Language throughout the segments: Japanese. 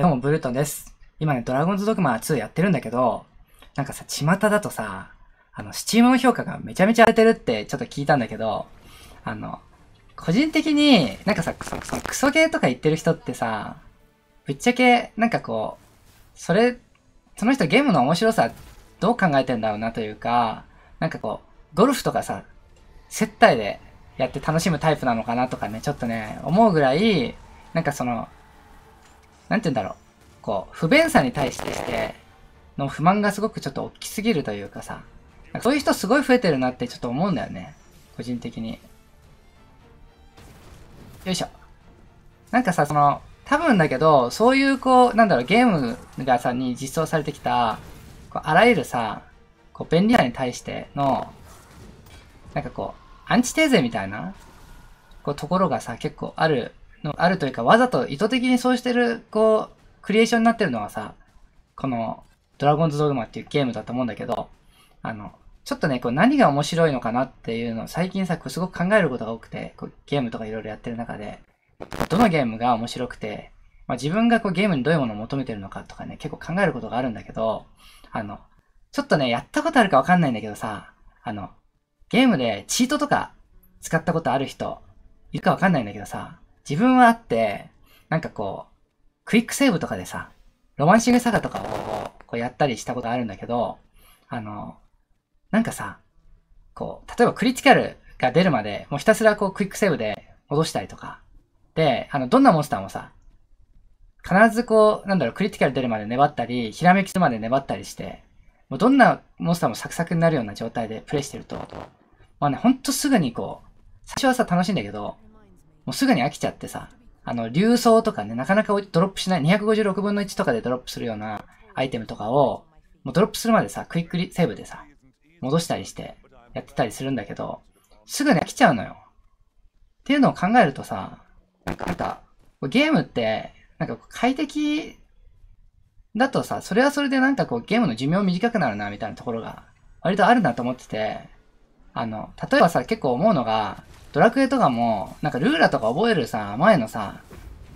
どうも、ブルトンです。今ね、ドラゴンズドグマ2やってるんだけど、なんかさ、巷だとさ、あの、スチームの評価がめちゃめちゃ荒れてるってちょっと聞いたんだけど、あの、個人的に、なんかさ、クソクソクソゲーとか言ってる人ってさ、ぶっちゃけ、なんかこう、それ、その人ゲームの面白さ、どう考えてんだろうなというか、なんかこう、ゴルフとかさ、接待でやって楽しむタイプなのかなとかね、ちょっとね、思うぐらい、なんかその、なんて言うんだろう。こう、不便さに対してしての不満がすごくちょっと大きすぎるというかさ、かそういう人すごい増えてるなってちょっと思うんだよね。個人的に。よいしょ。なんかさ、その、多分だけど、そういうこう、なんだろう、ゲームがさ、に実装されてきた、こうあらゆるさ、こう、便利さに対しての、なんかこう、アンチテーゼみたいな、こう、ところがさ、結構あるの、あるというか、わざと意図的にそうしてる、こう、クリエーションになってるのはさ、この、ドラゴンズドグマっていうゲームだと思うんだけど、あの、ちょっとね、こう何が面白いのかなっていうのを最近さ、こうすごく考えることが多くて、こうゲームとかいろいろやってる中で、どのゲームが面白くて、まあ、自分がこうゲームにどういうものを求めてるのかとかね、結構考えることがあるんだけど、あの、ちょっとね、やったことあるかわかんないんだけどさ、あの、ゲームでチートとか使ったことある人、いるかわかんないんだけどさ、自分はあって、なんかこう、クイックセーブとかでさ、ロマンシングサガとかをこうやったりしたことあるんだけど、あの、なんかさ、こう、例えばクリティカルが出るまで、もうひたすらこうクイックセーブで戻したりとか、で、あの、どんなモンスターもさ、必ずこう、なんだろう、クリティカル出るまで粘ったり、ひらめきするまで粘ったりして、もうどんなモンスターもサクサクになるような状態でプレイしてると、まあね、ほんとすぐにこう、最初はさ、楽しいんだけど、もうすぐに飽きちゃってさ、あの、流走とかね、なかなかドロップしない、256分の1とかでドロップするようなアイテムとかを、もうドロップするまでさ、クイックリセーブでさ、戻したりして、やってたりするんだけど、すぐに飽きちゃうのよ。っていうのを考えるとさ、なんか、なんかゲームって、なんか快適だとさ、それはそれでなんかこうゲームの寿命短くなるな、みたいなところが、割とあるなと思ってて、あの、例えばさ、結構思うのが、ドラクエとかも、なんかルーラとか覚えるさ、前のさ、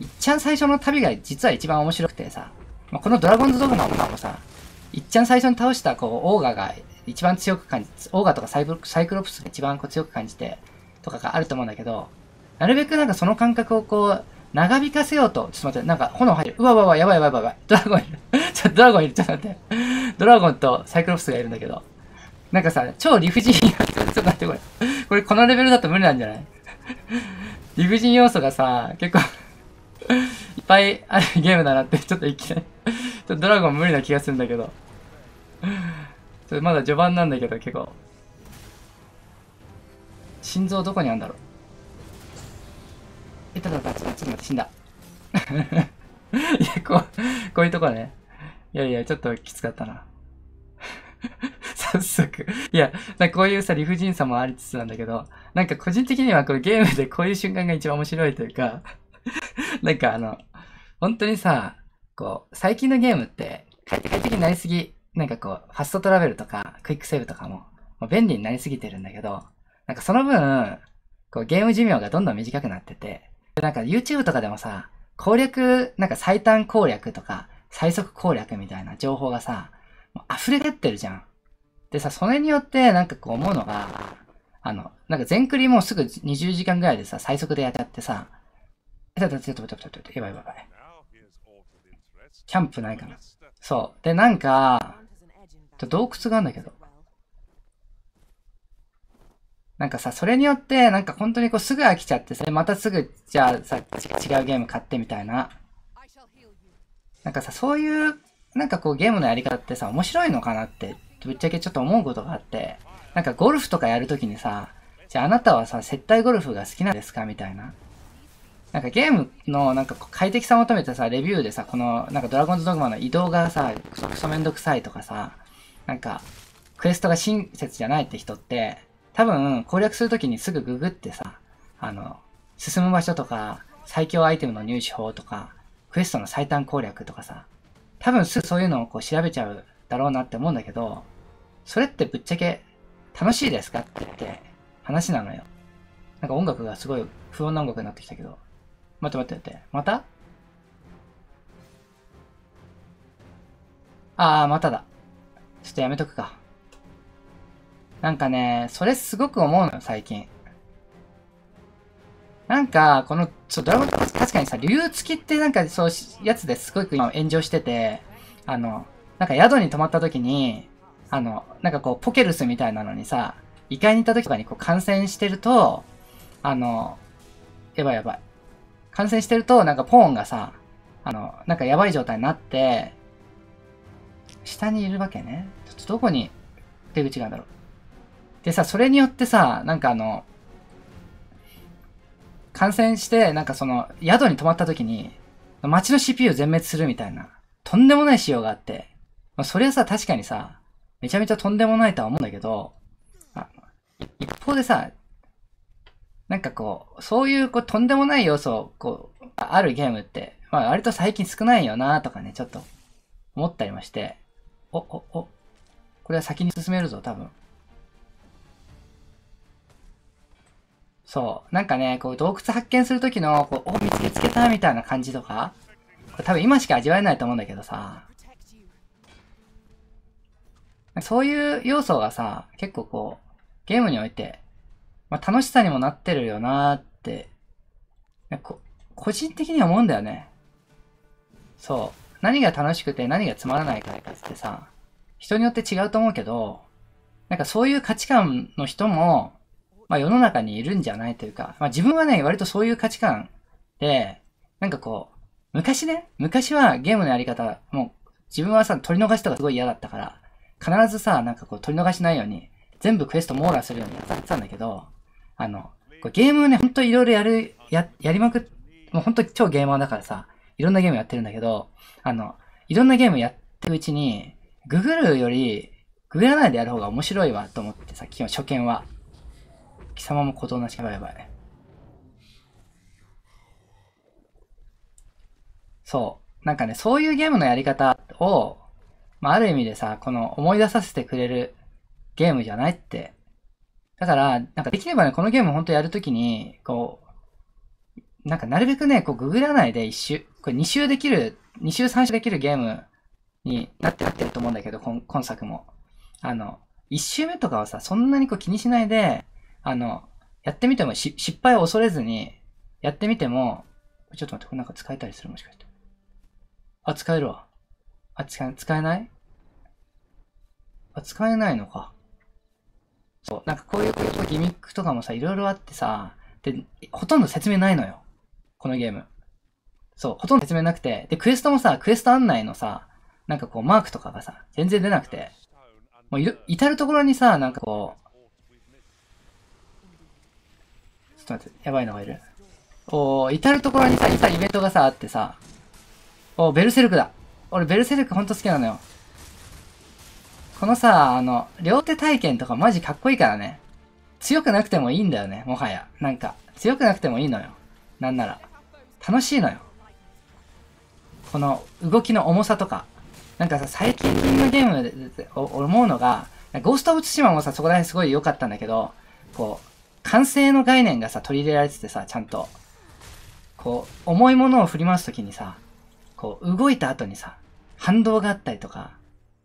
いっちゃん最初の旅が実は一番面白くてさ、まあ、このドラゴンズドグマもさ、いっちゃん最初に倒したこう、オーガが一番強く感じ、オーガとかサイクロプスが一番こう強く感じて、とかがあると思うんだけど、なるべくなんかその感覚をこう、長引かせようと、ちょっと待って、なんか炎入る。うわうわわ、やばいやばいやばい。ドラゴンいる。ちょっと、ドラゴンいる。ちょっと待って。ドラゴンとサイクロプスがいるんだけど。なんかさ、超理不尽要素。ちょっと待って、これ。これこのレベルだと無理なんじゃない？理不尽要素がさ、結構 いっぱいあるゲームだなって、ちょっといきなり。ちょっとドラゴン無理な気がするんだけど。ちょっとまだ序盤なんだけど、結構。心臓どこにあるんだろう？え、ただただ、ちょっと待って、死んだ。いや、こう、こういうとこね。いやいや、ちょっときつかったな。早速。いや、なこういうさ、理不尽さもありつつなんだけど、なんか個人的にはこのゲームでこういう瞬間が一番面白いというか、なんかあの、本当にさ、こう、最近のゲームって快適になりすぎ、なんかこう、ファストトラベルとか、クイックセーブとかも、も便利になりすぎてるんだけど、なんかその分、こうゲーム寿命がどんどん短くなってて、なんか YouTube とかでもさ、攻略、なんか最短攻略とか、最速攻略みたいな情報がさ、溢れ出ってるじゃん。でさ、それによってなんかこう思うのが、あの、なんか全クリもうすぐ20時間ぐらいでさ、最速でやっちゃってさ、え、ちょっと待って、ちょっと待って、ちょっと待って、やばいやばい。キャンプないかな。そう。で、なんか、洞窟があるんだけど。なんかさ、それによって、なんか本当にこうすぐ飽きちゃってさ、またすぐ、じゃあさ、違うゲーム買ってみたいな。なんかさ、そういう、なんかこうゲームのやり方ってさ、面白いのかなって、ぶっちゃけちょっと思うことがあって、なんかゴルフとかやるときにさ、じゃああなたはさ、接待ゴルフが好きなんですかみたいな。なんかゲームのなんか快適さを求めてさ、レビューでさ、このなんかドラゴンズドグマの移動がさ、クソクソめんどくさいとかさ、なんかクエストが親切じゃないって人って、多分攻略するときにすぐググってさ、あの、進む場所とか、最強アイテムの入手法とか、クエストの最短攻略とかさ、多分すぐそういうのをこう調べちゃうだろうなって思うんだけど、それってぶっちゃけ楽しいですかって言って話なのよ。なんか音楽がすごい不穏な音楽になってきたけど。待って待って待って。また？あー、まただ。ちょっとやめとくか。なんかね、それすごく思うのよ、最近。なんか、この、ちょ、ドラゴン確かにさ、竜付きってなんかそうやつですごく今炎上してて、あの、なんか宿に泊まった時に、あの、なんかこう、ポケルスみたいなのにさ、異界に行った時とかにこう感染してると、あの、やばいやばい。感染してると、なんかポーンがさ、あの、なんかやばい状態になって、下にいるわけね。ちょっとどこに出口があるんだろう。でさ、それによってさ、なんかあの、感染して、なんかその、宿に泊まった時に、街の CPU 全滅するみたいな、とんでもない仕様があって、まあ、それはさ、確かにさ、めちゃめちゃとんでもないとは思うんだけど、一方でさ、なんかこう、そういうこうとんでもない要素、こう、あるゲームって、まあ割と最近少ないよなとかね、ちょっと思ったりまして、お、お、お、これは先に進めるぞ、多分。そう。なんかね、こう洞窟発見するときの、こう、お、見つけつけたみたいな感じとか、これ多分今しか味わえないと思うんだけどさ、そういう要素がさ、結構こう、ゲームにおいて、まあ、楽しさにもなってるよなーって、個人的には思うんだよね。そう。何が楽しくて何がつまらないかってさ、人によって違うと思うけど、なんかそういう価値観の人も、まあ世の中にいるんじゃないというか、まあ自分はね、割とそういう価値観で、なんかこう、昔ね、昔はゲームのやり方、もう自分はさ、取り逃しとかすごい嫌だったから、必ずさ、なんかこう取り逃しないように、全部クエスト網羅するようにやってたんだけど、あの、こゲームね、ほんといろいろやる、や、やりまくっ、もうほんと超ゲーマーだからさ、いろんなゲームやってるんだけど、あの、いろんなゲームやってるうちに、ググるより、ググらないでやる方が面白いわと思ってさ、基本初見は。貴様もことなしやばいやばい。そう。なんかね、そういうゲームのやり方を、まあ、ある意味でさ、この思い出させてくれるゲームじゃないって。だから、なんかできればね、このゲーム本当やるときに、こう、なんかなるべくね、こうググらないで一周、これ二周できる、二周三周できるゲームになってなってると思うんだけど、今今作も。あの、一周目とかはさ、そんなにこう気にしないで、あの、やってみても失敗を恐れずに、やってみても、ちょっと待って、これなんか使えたりするもしかして。あ、使えるわ。あ、使え、使えない？あ、使えないのか。そう。なんかこういうギミックとかもさ、いろいろあってさ、で、ほとんど説明ないのよ。このゲーム。そう。ほとんど説明なくて。で、クエストもさ、クエスト案内のさ、なんかこうマークとかがさ、全然出なくて。もういる、至るところにさ、なんかこう、ちょっと待って、やばいのがいる。おー、至るところにさ、いざイベントがさ、あってさ、おー、ベルセルクだ。俺、ベルセルクほんと好きなのよ。このさ、あの、両手体験とかマジかっこいいからね。強くなくてもいいんだよね、もはや。なんか、強くなくてもいいのよ。なんなら。楽しいのよ。この動きの重さとか。なんかさ、最近のゲームで思うのが、ゴースト・オブ・ツシマもさ、そこら辺すごい良かったんだけど、こう、完成の概念がさ、取り入れられててさ、ちゃんと。こう、重いものを振り回すときにさ、こう、動いた後にさ、反動があったりとか、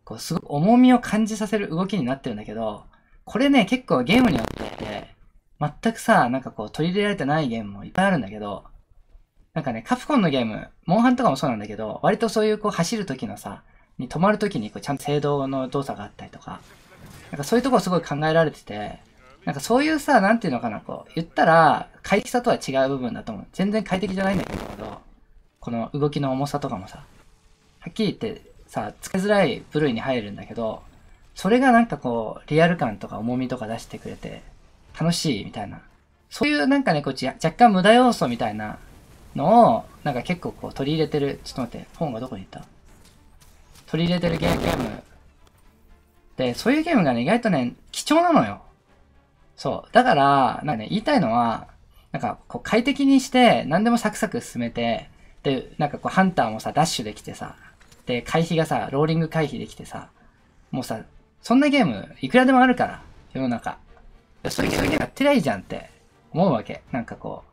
こう、すごく重みを感じさせる動きになってるんだけど、これね、結構ゲームによって、全くさ、なんかこう、取り入れられてないゲームもいっぱいあるんだけど、なんかね、カプコンのゲーム、モンハンとかもそうなんだけど、割とそういうこう、走る時のさ、に止まる時にこう、ちゃんと制動の動作があったりとか、なんかそういうとこすごい考えられてて、なんかそういうさ、なんていうのかな、こう、言ったら、快適さとは違う部分だと思う。全然快適じゃないんだけど、この動きの重さとかもさ、はっきり言ってさ、つけづらい部類に入るんだけど、それがなんかこう、リアル感とか重みとか出してくれて、楽しいみたいな。そういうなんかね、こう若干無駄要素みたいなのを、なんか結構こう取り入れてる、ちょっと待って、本がどこに行った？取り入れてるゲーム。で、そういうゲームがね、意外とね、貴重なのよ。そう。だから、なんかね、言いたいのは、なんか、こう快適にして、何でもサクサク進めて、で、なんかこう、ハンターもさ、ダッシュできてさ、で、回避がさ、ローリング回避できてさ、もうさ、そんなゲーム、いくらでもあるから、世の中。そういうゲームやってりゃいいじゃんって思うわけ。なんかこ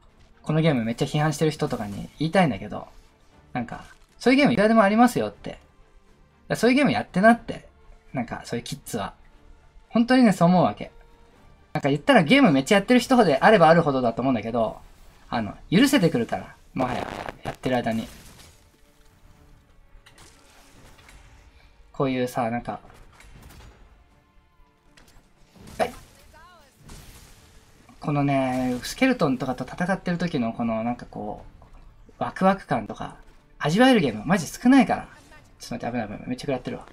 う、このゲームめっちゃ批判してる人とかに言いたいんだけど、なんか、そういうゲームいくらでもありますよって。そういうゲームやってなって。なんか、そういうキッズは。本当にね、そう思うわけ。なんか言ったらゲームめっちゃやってる人であればあるほどだと思うんだけど、あの、許せてくるから。もはや、やってる間に。こういうさ、なんか、はい。このね、スケルトンとかと戦ってる時のこのなんかこう、ワクワク感とか、味わえるゲームマジ少ないから。ちょっと待って、危ない危ない。めっちゃ食らってるわ。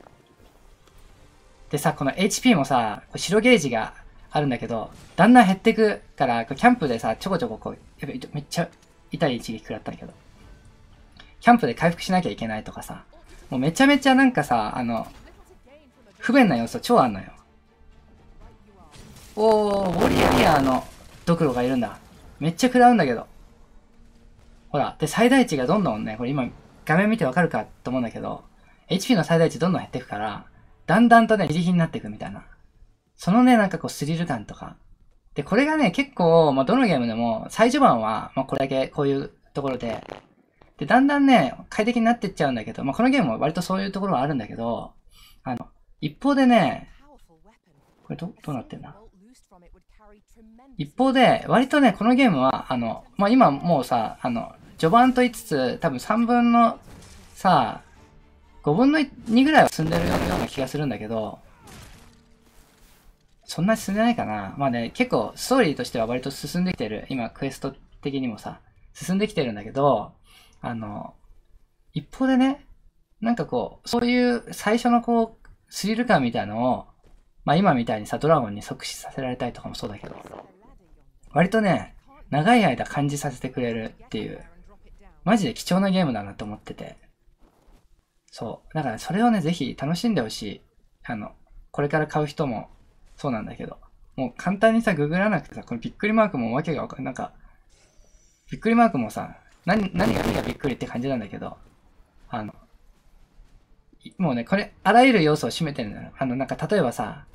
でさ、この HP もさ、白ゲージがあるんだけど、だんだん減ってくから、キャンプでさ、ちょこちょここう、めっちゃ痛い一撃食らったんだけど、キャンプで回復しなきゃいけないとかさ、もうめちゃめちゃなんかさ、あの、不便な要素超あんのよ。おー、ウォリアリアーのドクロがいるんだ。めっちゃ食らうんだけど。ほら、で、最大値がどんどんね、これ今画面見てわかるかと思うんだけど、HP の最大値どんどん減っていくから、だんだんとね、自利品になっていくみたいな。そのね、なんかこうスリル感とか。で、これがね、結構、まあ、どのゲームでも、最序盤は、まあ、これだけこういうところで、で、だんだんね、快適になってっちゃうんだけど、まあ、このゲームも割とそういうところはあるんだけど、あの、一方でね、これど、どうなってんだ？一方で、割とね、このゲームは、あの、まあ、今もうさ、あの、序盤と言いつつ、多分3分の、さ、5分の2ぐらいは進んでるような気がするんだけど、そんなに進んでないかな。まあね、結構ストーリーとしては割と進んできてる。今、クエスト的にもさ、進んできてるんだけど、あの、一方でね、なんかこう、そういう最初のこう、スリル感みたいのを、まあ今みたいにさ、ドラゴンに即死させられたりとかもそうだけど、割とね、長い間感じさせてくれるっていう、マジで貴重なゲームだなと思ってて。そう。だからそれをね、ぜひ楽しんでほしい。あの、これから買う人もそうなんだけど。もう簡単にさ、ググらなくてさ、このびっくりマークもわけがわかんない。なんか、びっくりマークもさ、何、何が何がびっくりって感じなんだけど、あの、もうね、これ、あらゆる要素を占めてるんだよ。あの、なんか、例えばさ、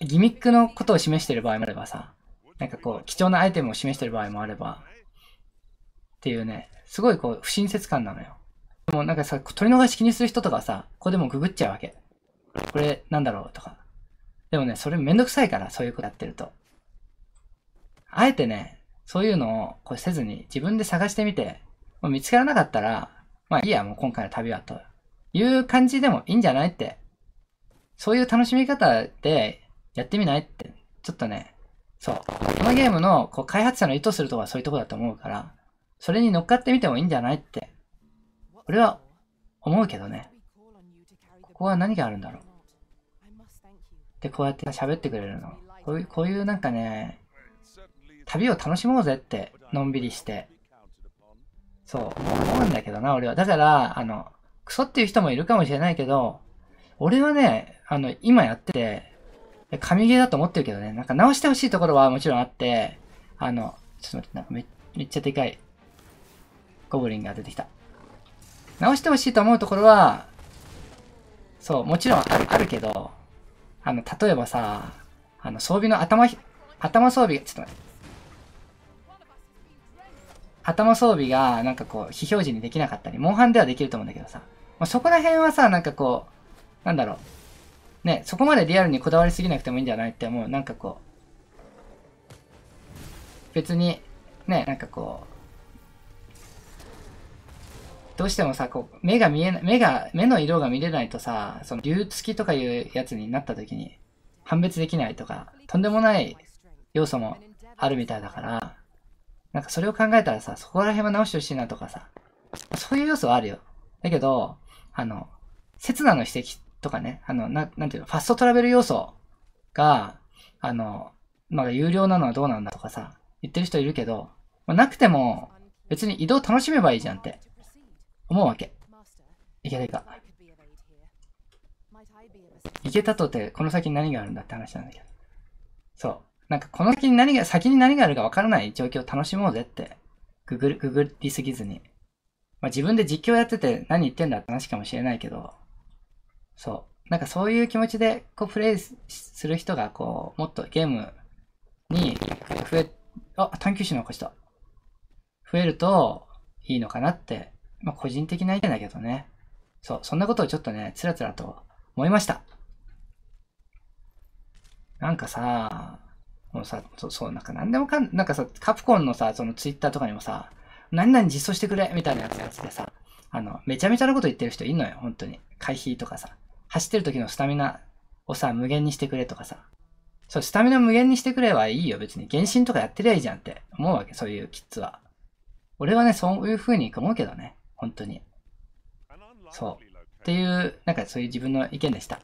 ギミックのことを示してる場合もあればさ、なんかこう、貴重なアイテムを示してる場合もあれば、っていうね、すごいこう、不親切感なのよ。でもなんかさ、取り逃し気にする人とかさ、ここでもググっちゃうわけ。これ、なんだろう？とか。でもね、それめんどくさいから、そういうことやってると。あえてね、そういうのをこうせずに自分で探してみて、もう見つからなかったら、まあいいや、もう今回の旅はという感じでもいいんじゃないって。そういう楽しみ方でやってみないって。ちょっとね、そう。このゲームのこう開発者の意図するとこはそういうとこだと思うから、それに乗っかってみてもいいんじゃないって。俺は思うけどね。ここは何があるんだろう。で、こうやって喋ってくれるの。こういう、こういうなんかね、旅を楽しもうぜって、のんびりして。そう、思うんだけどな、俺は。だから、あの、クソっていう人もいるかもしれないけど、俺はね、あの、今やってて、神ゲーだと思ってるけどね、なんか直してほしいところはもちろんあって、あの、ちょっと待って、なんかめめっちゃでかいゴブリンが出てきた。直してほしいと思うところは、そう、もちろんあるあるけど、あの、例えばさ、あの、装備の頭、頭装備が、ちょっと待って。頭装備がなんかこう、非表示にできなかったり、モンハンではできると思うんだけどさ、まあ、そこら辺はさ、なんかこう、なんだろう。ね、そこまでリアルにこだわりすぎなくてもいいんじゃないって思う。なんかこう、別に、ね、なんかこう、どうしてもさ、こう、目が見えない、目が、目の色が見れないとさ、その、流付きとかいうやつになった時に、判別できないとか、とんでもない要素もあるみたいだから、なんかそれを考えたらさ、そこら辺は直してほしいなとかさ、そういう要素はあるよ。だけど、あの、刹那の指摘とかね、あの、ななんていうの、ファストトラベル要素が、あの、まあ、有料なのはどうなんだとかさ、言ってる人いるけど、まあ、なくても、別に移動楽しめばいいじゃんって。思うわけ。いけないか。いけたとて、この先に何があるんだって話なんだけど。そう。なんかこの先に何が、先に何があるかわからない状況を楽しもうぜって、ググググりすぎずに。まあ自分で実況やってて何言ってんだって話かもしれないけど、そう。なんかそういう気持ちでこうプレイする人がこう、もっとゲームに増え、あ、探求心残した。増えるといいのかなってまあ個人的な意見だけどね。そう、そんなことをちょっとね、つらつらと思いました。なんかさ、もうさ、そう、そう、なんか何でもかん、なんかさ、カプコンのさ、そのツイッターとかにもさ、何々実装してくれみたいなやつやつでさ、あの、めちゃめちゃなこと言ってる人いんのよ、本当に。回避とかさ。走ってる時のスタミナをさ、無限にしてくれとかさ。そう、スタミナ無限にしてくれはいいよ、別に。原神とかやってりゃいいじゃんって思うわけ、そういうキッズは。俺はね、そういう風に思うけどね、本当に。そう。っていう、なんかそういう自分の意見でした。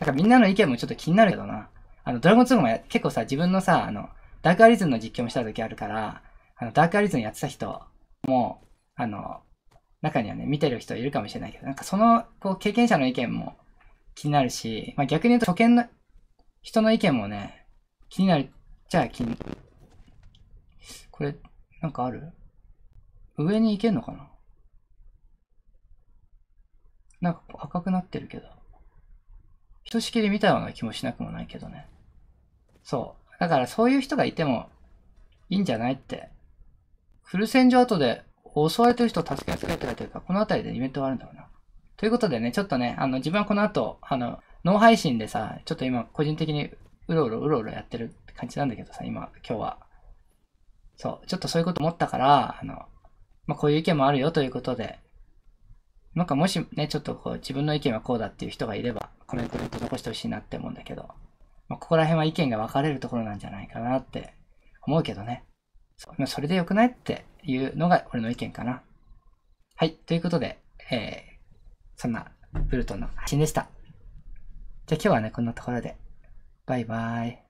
なんかみんなの意見もちょっと気になるけどな。あの、ドラゴン2も結構さ、自分のさ、あの、ダークアリズムの実況もした時あるから、あの、ダークアリズムやってた人も、あの、中にはね、見てる人いるかもしれないけど、なんかその、こう、経験者の意見も気になるし、まあ逆に言うと初見の人の意見もね、気になる。じゃあ気に、これ、なんかある？上に行けんのかな？なんか赤くなってるけど。としきり見たような気もしなくもないけどね。そう。だからそういう人がいてもいいんじゃないって。フル戦場後で襲われてる人を助けてくれというか、この辺りでイベントがあるんだろうな。ということでね、ちょっとね、あの、自分はこの後、あの、ノー配信でさ、ちょっと今、個人的にうろうろうろうろやってる感じなんだけどさ、今、今日は。そう、ちょっとそういうこと思ったから、あの、まあ、こういう意見もあるよということで、なんかもしね、ちょっとこう、自分の意見はこうだっていう人がいれば、コメントで残してほしいなって思うんだけど、まあ、ここら辺は意見が分かれるところなんじゃないかなって思うけどね。そそれでよくないっていうのが俺の意見かな。はい。ということで、えー、そんなブルトンの発信でした。じゃあ今日はね、こんなところで。バイバーイ。